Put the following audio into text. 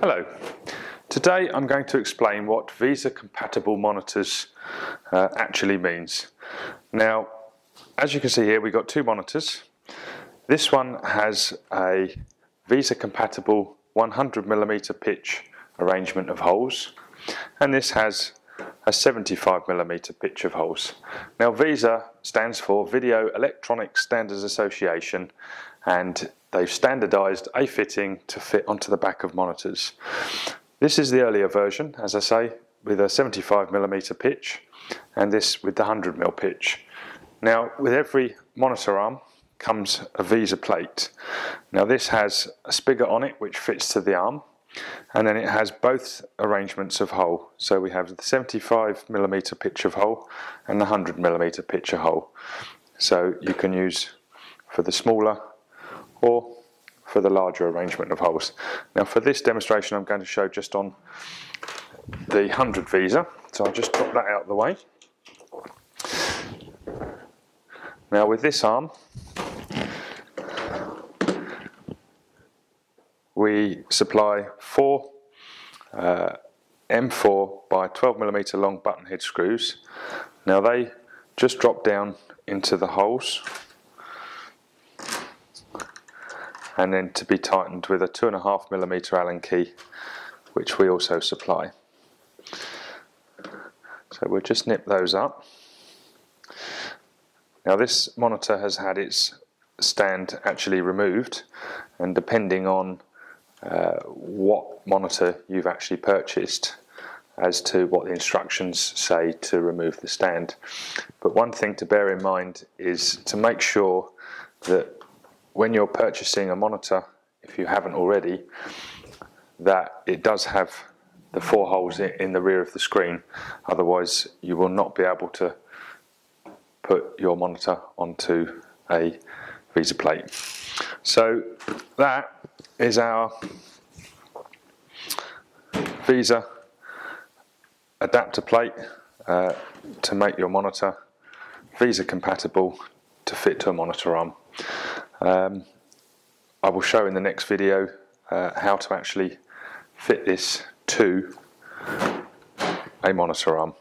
Hello. Today I'm going to explain what VESA compatible monitors uh, actually means. Now as you can see here we've got two monitors. This one has a VESA compatible 100mm pitch arrangement of holes and this has a 75mm pitch of holes. Now VESA stands for Video Electronic Standards Association and they've standardized a fitting to fit onto the back of monitors. This is the earlier version, as I say, with a 75mm pitch and this with the 100mm pitch. Now with every monitor arm comes a VESA plate. Now this has a spigot on it which fits to the arm and then it has both arrangements of hole. So we have the 75mm pitch of hole and the 100mm pitch of hole. So you can use for the smaller or for the larger arrangement of holes. Now for this demonstration I'm going to show just on the 100 VESA, so I'll just drop that out of the way. Now with this arm, we supply four uh, M4 by 12 millimeter long button head screws. Now they just drop down into the holes and then to be tightened with a two and a half millimeter Allen key which we also supply. So we'll just nip those up. Now this monitor has had its stand actually removed and depending on uh, what monitor you've actually purchased as to what the instructions say to remove the stand. But one thing to bear in mind is to make sure that when you're purchasing a monitor, if you haven't already, that it does have the four holes in the rear of the screen. Otherwise, you will not be able to put your monitor onto a VESA plate. So that is our VESA adapter plate uh, to make your monitor VESA compatible to fit to a monitor arm. Um, I will show in the next video uh, how to actually fit this to a monitor arm.